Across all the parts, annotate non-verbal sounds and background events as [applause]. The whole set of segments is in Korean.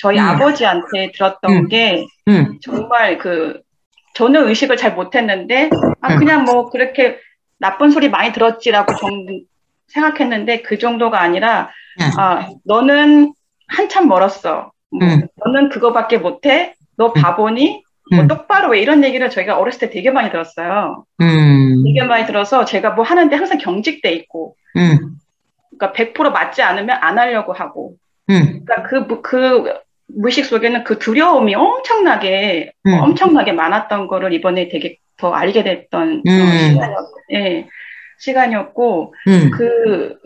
저희 음. 아버지한테 들었던 음. 게 응, 정말 그 저는 의식을 잘 못했는데 아 음. 그냥 뭐 그렇게 나쁜 소리 많이 들었지라고 정도 생각했는데 그 정도가 아니라 응. 아 너는 한참 멀었어. 뭐, 음. 너는 그거밖에 못해. 너 바보니? 뭐 음. 똑바로 왜 이런 얘기를 저희가 어렸을 때 되게 많이 들었어요. 음, 되게 많이 들어서 제가 뭐 하는데 항상 경직돼 있고, 음, 그러니까 100% 맞지 않으면 안 하려고 하고, 음, 그러니까 그, 무- 그 무의식 속에는 그 두려움이 엄청나게, 음. 엄청나게 많았던 거를 이번에 되게 더 알게 됐던 어, 음. 시간이었고, 예, 시간이었고, 음, 그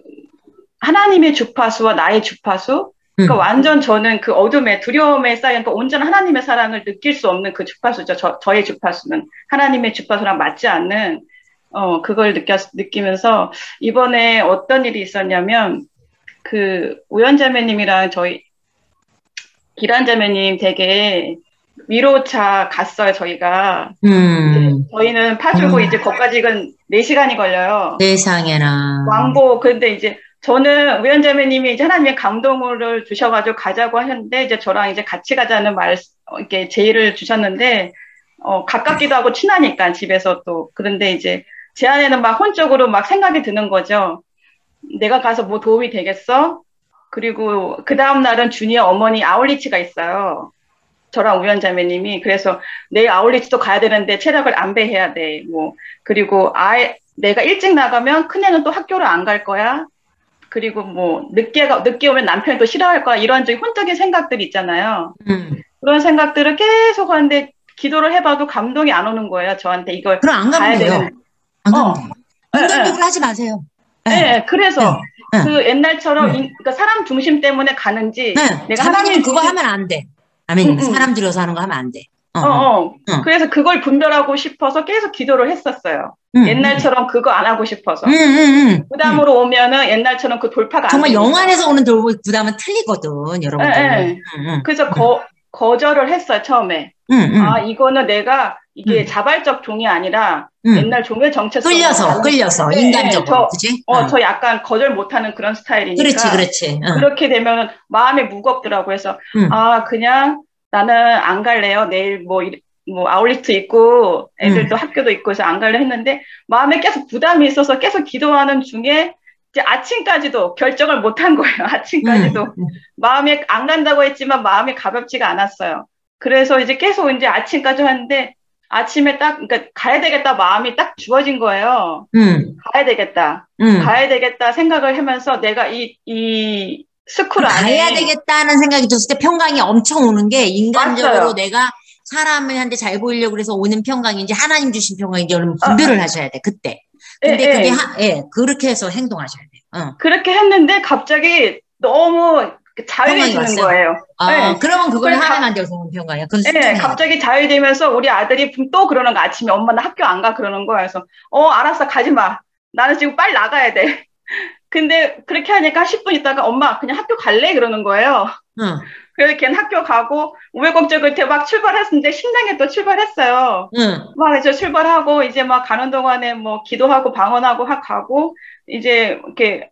하나님의 주파수와 나의 주파수, 그러니까 음. 완전 저는 그 어둠에 두려움에 쌓인 그 온전 하나님의 사랑을 느낄 수 없는 그 주파수죠. 저, 저의 주파수는 하나님의 주파수랑 맞지 않는 어 그걸 느꼈 느끼면서 이번에 어떤 일이 있었냐면 그 우연자매님이랑 저희 기란자매님 되게 위로차 갔어요 저희가 음, 저희는 파주고 음. 이제 거기까지 이건 4시간이 걸려요. 세상에나. 왕복 근데 이제 저는 우연자매님이 이제 하나님의 감동을 주셔가지고 가자고 하셨는데 이제 저랑 이제 같이 가자는 말 어, 이렇게 제의를 주셨는데 어 가깝기도 하고 친하니까 집에서 또 그런데 이제 제 안에는 막 혼적으로 막 생각이 드는 거죠. 내가 가서 뭐 도움이 되겠어? 그리고 그 다음 날은 주니어 어머니 아울리치가 있어요. 저랑 우연 자매님이 그래서 내일 아울리치도 가야 되는데 체력을 안배해야 돼. 뭐 그리고 아예 내가 일찍 나가면 큰애는 또 학교를 안 갈 거야. 그리고 뭐 늦게 가, 늦게 오면 남편이 또 싫어할 거야. 이런 저기 혼적인 생각들이 있잖아요. 음. 그런 생각들을 계속 하는데 기도를 해봐도 감동이 안 오는 거예요. 저한테 이걸 그럼 안 가야 가면 돼요. 되는. 안 어. 가면 돼요. 인간적으로 하지 마세요. 네, 네, 그래서 네. 그 옛날처럼 네. 인- 그러니까 사람 중심 때문에 가는지 네. 내가 하나님 그거 중심- 하면 안 돼. 아멘. 사람 들여서 하는 거 하면 안 돼. 어, 어, 어. 응. 그래서 그걸 분별하고 싶어서 계속 기도를 했었어요. 응, 옛날처럼 그거 안 하고 싶어서. 응, 응, 응. 부담으로 오면은 옛날처럼 그 돌파가 안 정말. 영안에서 오는 돌고 부담은 틀리거든, 예. 응, 응. 그래서 거, 거절을 했어요, 처음에. 아, 이거는 내가 이게 음. 자발적 종이 아니라 응. 옛날 종의 정체성. 끌려서, 끌려서, 네, 인간적으로. 저- 그지? 어, 응. 저 약간 거절 못하는 그런 스타일이니까. 그렇지, 그렇지. 응. 그렇게 되면 마음이 무겁더라고. 그래서, 응. 아, 그냥 나는 안 갈래요. 내일 뭐, 이- 뭐, 아울리트 있고, 애들도 학교도 있고 해서 안 갈래 했는데, 마음에 계속 부담이 있어서 계속 기도하는 중에, 이제 아침까지도 결정을 못 한 거예요. [laughs] 아침까지도. 응. 마음에 안 간다고 했지만 마음이 가볍지가 않았어요. 그래서 이제 계속 이제 아침까지 하는데, 아침에 딱, 그러니까 가야 되겠다 마음이 딱 주어진 거예요. 응. 가야 되겠다. 응. 가야 되겠다 생각을 하면서 내가 이, 이 스쿨 안에. 가야 되겠다는 생각이 들었을 때 평강이 엄청 오는 게 인간적으로 맞아요. 내가 사람한테 잘 보이려고 그래서 오는 평강인지 하나님 주신 평강인지 여러분 분별을 하셔야 돼 그때. 근데 예, 그게 예. 하, 예 그렇게 해서 행동하셔야 돼요. 어. 그렇게 했는데 갑자기 너무 자유해지는? 거예요. 아 네. 그러면 그걸 오는 평강이야. 그건 네. 갑자기 자유되면서 우리 아들이 또 그러는 거 아침에 엄마 나 학교 안 가 그러는 거야. 그래서 어 알았어 가지 마. 나는 지금 빨리 나가야 돼. 근데 그렇게 하니까 10분 있다가 엄마 그냥 학교 갈래 그러는 거예요. 응. 그래서 걔는 학교 가고 끝에 막 출발했는데 신나게 또 출발했어요. 응. 막 이제 출발하고 이제 막 가는 동안에 뭐 기도하고 방언하고 하 가고 이제 이렇게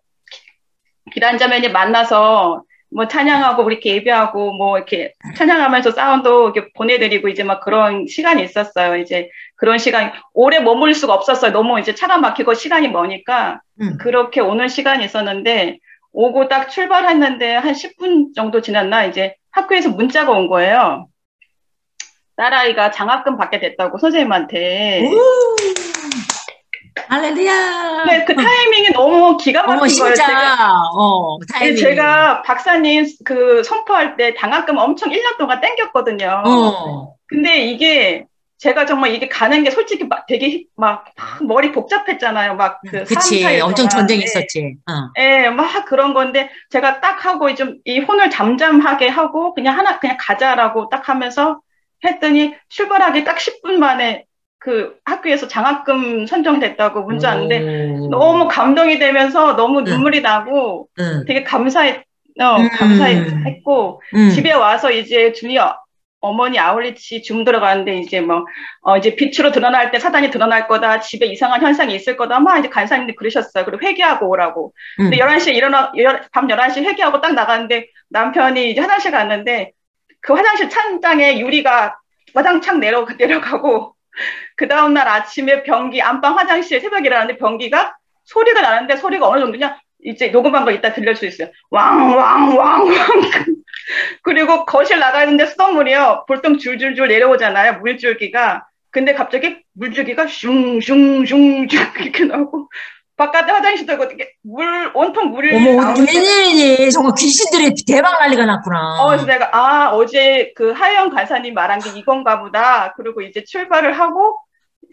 기란자매니 만나서 뭐 찬양하고 이렇게 예배하고 뭐 이렇게 찬양하면서 사운드 이렇게 보내드리고 이제 막 그런 시간이 있었어요. 이제 그런 시간 오래 머물 수가 없었어요. 너무 이제 차가 막히고 시간이 머니까 응. 그렇게 오는 시간이 있었는데 오고 딱 출발했는데 한 10분 정도 지났나 이제 학교에서 문자가 온 거예요. 딸아이가 장학금 받게 됐다고 선생님한테. 우! 할렐루야. 근데 그 타이밍이 너무 기가 어머 막힌 거예요. 진짜. 제가, 어 네, 타이밍. 제가 박사님 그 선포할 때 장학금 엄청 1년 동안 땡겼거든요. 어. 근데 이게 제가 정말 이게 가는 게 솔직히 막 되게 막 머리 복잡했잖아요. 막 그 그치. 엄청 전쟁이 있었지. 어. 예, 막 그런 건데 제가 딱 하고 좀 이 혼을 잠잠하게 하고 그냥 하나 그냥 가자라고 딱 하면서 했더니 출발하기 딱 10분 만에 그 학교에서 장학금 선정됐다고 문자 왔는데 오. 너무 감동이 되면서 너무 응. 눈물이 나고 응. 되게 감사했 어, 음. 감사했고 응. 집에 와서 이제 주니어 어머니 아울리치 줌 들어가는데 이제 뭐, 어, 이제 빛으로 드러날 때 사단이 드러날 거다. 집에 이상한 현상이 있을 거다. 막 이제 간사님들이 그러셨어요. 그리고 회개하고 오라고. 근데 응. 11시에 일어나, 열- 밤 11시에 회개하고 딱 나갔는데 남편이 이제 화장실 갔는데 그 화장실 찬장에 유리가 와장창 내려, 내려가고, 그 다음날 아침에 변기, 안방 화장실 새벽에 일어났는데 변기가 소리가 나는데 소리가 어느 정도냐? 이제 녹음한 거 이따 들릴 수 있어요. 왕, 왕, 왕, 왕. [laughs] 그리고 거실 나가는데 수돗물이요. 볼통 줄줄줄 내려오잖아요. 물줄기가. 근데 갑자기 물줄기가 슝슝슝슝 이렇게 나오고 바깥에 화장실도 어떻게 물 온통 물이 어머, 웬일이니? 정말 귀신들이 대박 난리가 났구나. 어, 그래서 내가, 아, 어제 그 하영 간사님 말한 게 이건가 보다. 그리고 이제 출발을 하고,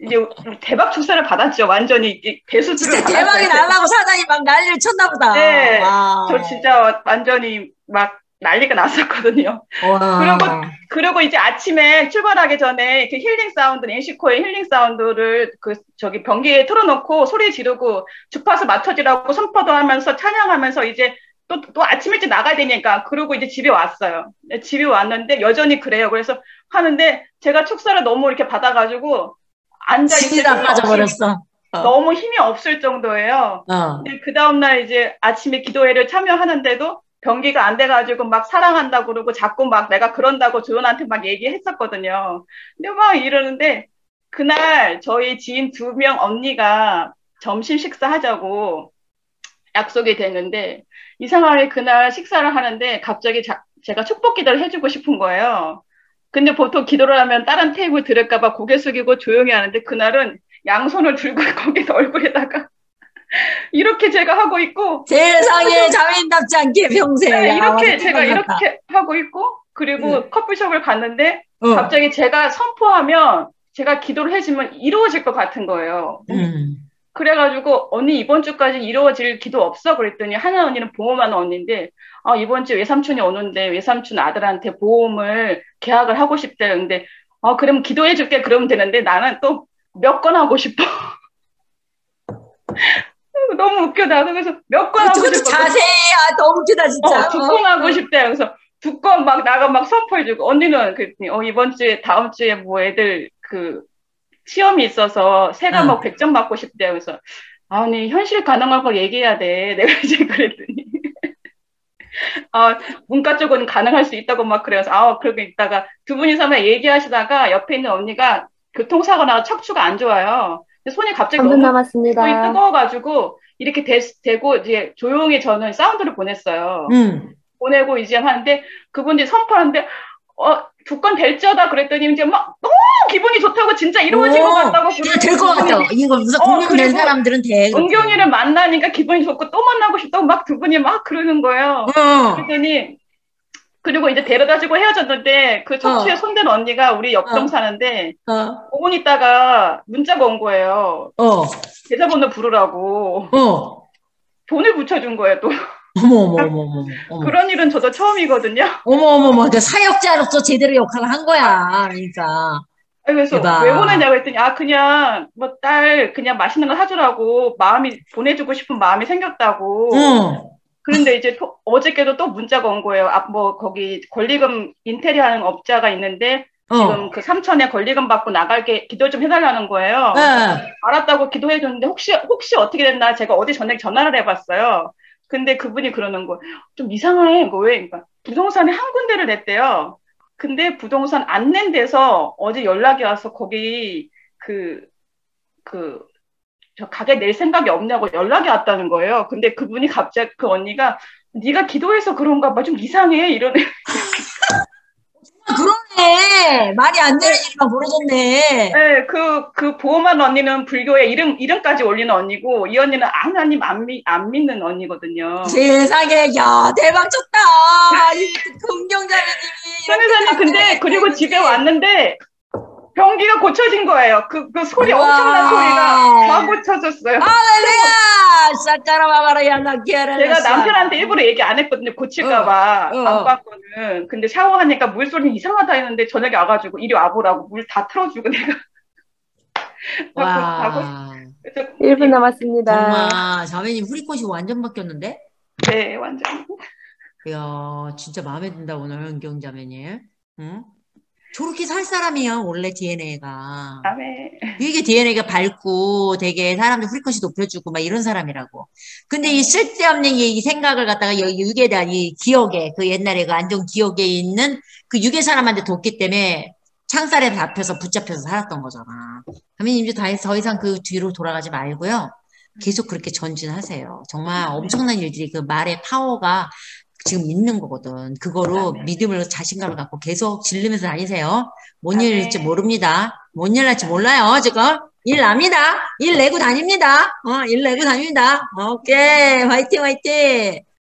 이제 대박 축사를 받았죠. 완전히 이 배수들을 진짜 대박이. 날라고 사장이 막 난리를 쳤나 보다. 네. 와. 저 진짜 완전히 막 난리가 났었거든요. 와. 그리고 그리고 이제 아침에 출발하기 전에 그 힐링 사운드, 엔시코의 힐링 사운드를 그 저기 변기에 틀어놓고 소리 지르고 주파수 맞춰지라고 선포도 하면서 찬양하면서 이제 또, 또 아침 일찍 나가야 되니까 그러고 이제 집에 왔어요. 네, 집에 왔는데 여전히 그래요. 그래서 하는데 제가 축사를 너무 이렇게 받아가지고 앉아 다 빠져버렸어. 어. 너무 힘이 없을 정도예요. 어. 근데 그 다음날 이제 아침에 기도회를 참여하는데도 변기가 안 돼가지고 막 사랑한다고 그러고 자꾸 막 내가 그런다고 조연한테 막 얘기했었거든요. 근데 막 이러는데 그날 저희 지인 두 명 언니가 점심 식사하자고 약속이 됐는데 이상하게 그날 식사를 하는데 갑자기 자- 제가 축복 기도를 해주고 싶은 거예요. 근데 보통 기도를 하면 다른 테이블 들을까봐 고개 숙이고 조용히 하는데 그날은 양손을 들고 [laughs] 거기 얼굴에다가 [laughs] 이렇게 제가 하고 있고 세상에 자매님답지 않게 평생. 네, 야, 이렇게 완전 제가 대박 났다. 이렇게 하고 있고 그리고 네. 커피숍을 갔는데 어. 갑자기 제가 선포하면 제가 기도를 해주면 이루어질 것 같은 거예요. 음. 그래가지고 언니 이번 주까지 이루어질 기도 없어 그랬더니 하나 언니는 보험하는 언니인데 아 이번 주 외삼촌이 오는데 외삼촌 아들한테 보험을 계약을 하고 싶대 근데 아 그럼 기도해줄게 그러면 되는데 나는 또 몇 건 하고 싶어 [laughs] [laughs] 너무 웃겨. 나도 그래서 몇건 하고 싶어. 자세히, 아, 너무 웃기다, 진짜. 어, 두건 하고 싶대. 그래서 두건막 나가 막 선포해주고. 언니는 그랬더니 어 이번 주에 다음 주에 뭐 애들 그 시험이 있어서 세 과목 응. 100점 맞고 싶대. 그래서 아니 현실 가능한 걸 얘기해야 돼. [laughs] 내가 이제 그랬더니. [laughs] 아 문과 쪽은 가능할 수 있다고 막 그래서 아 그러고 있다가 두 분이서 막 얘기하시다가 옆에 있는 언니가 교통사고 나가 척추가 안 좋아요 손이 갑자기 3분 너무 남았습니다. 손이 뜨거워가지고 이렇게 대, 대고 이제 조용히 저는 사운드를 보냈어요. 음. 보내고 이제 하는데 그분이 선포하는데 어, 두건 될지어다 그랬더니 이제 막 너무 기분이 좋다고 진짜 이루어질 것 같다고 진짜 될것 같다. 이거 무슨 어, 공연 된 그리고 사람들은 돼. 은경이를 만나니까 기분이 좋고 또 만나고 싶다고 막 두 분이 막 그러는 거예요. 어. 그랬더니 그리고 이제 데려다주고 헤어졌는데 그 척추에 어. 손댄 언니가 우리 옆동 어. 사는데 어. 5분 있다가 문자가 온 거예요. 어. 계좌번호 부르라고 어. 돈을 붙여준 거예요 또. 어머, 어머, 어머, 어머. 어머. 그런 일은 저도 처음이거든요. 어머, 어머, 어머. 그 사역자로서 제대로 역할을 한 거야. 그러니까. 그래서 대박. 왜 보내냐고 했더니 아 그냥 뭐 딸 그냥 맛있는 거 사주라고 마음이 보내주고 싶은 마음이 생겼다고. 응. 그런데 이제 또- 어저께도 또 문자가 온 거예요. 아 뭐 거기 권리금 인테리어 하는 업자가 있는데 어. 지금 그 삼천에 권리금 받고 나갈게 기도 좀 해달라는 거예요. 예. 알았다고 기도해 줬는데 혹시 혹시 어떻게 됐나 제가 어제 저녁에 전화를 해봤어요. 근데 그분이 그러는 거 좀 이상해. 뭐 왜? 그러니까 부동산에 한 군데를 냈대요. 근데 부동산 안 낸 데서 어제 연락이 와서 거기 그그 저 가게 낼 생각이 없냐고 연락이 왔다는 거예요. 근데 그분이 갑자기 그 언니가 네가 기도해서 그런가 봐 좀 이상해 이러네. 그러네. 말이 안 되는 막 벌어졌네. 네, 그, 그 보험한 언니는 불교에 이름, 이름까지 올리는 언니고, 이 언니는 하나님 안, 믿, 안 믿는 언니거든요. 세상에, 야, 대박 쳤다. 이 금경자매님이. 선생님, 근데, 그리고 집에 왔는데, 변기가 고쳐진 거예요. 그, 그 소리, 우와. 엄청난 소리가 다 고쳐졌어요. 할렐루야! 양나키아라. 제가 남편한테 일부러 얘기 안 했거든요. 고칠까봐. 어, 어. 안 봤거든. 근데 샤워하니까 물소리 이상하다 했는데, 저녁에 와가지고, 이리 와보라고 물 다 틀어주고 [laughs] 내가. 와. 그래서 1분 남았습니다. 정말, 자매님 후리콧이 완전 바뀌었는데? 네, 완전. 이야, 진짜 마음에 든다, 오늘, 은경 자매님. 응? 저렇게 살 사람이야, 원래 DNA가. 아멘. 되게 DNA가 밝고 되게 사람들 프리퀀시 높여주고 막 이런 사람이라고. 근데 이 쓸데없는 이, 이 생각을 갖다가 여기 육에 대한 이 기억에 그 옛날에 그 안전 기억에 있는 그 육의 사람한테 뒀기 때문에 창살에 잡혀서 붙잡혀서 살았던 거잖아. 가민님 이제 다- 더 이상 그 뒤로 돌아가지 말고요. 계속 그렇게 전진하세요. 정말 엄청난 일들이 그 말의 파워가 지금 있는 거거든. 그거로 아멘. 믿음을 자신감을 갖고 계속 질르면서 다니세요. 뭔 아멘. 일일지 모릅니다. 뭔 일 날지 몰라요, 지금. 일 납니다. 일 내고 다닙니다. 어, 일 내고 다닙니다. 오케이. 화이팅, 화이팅.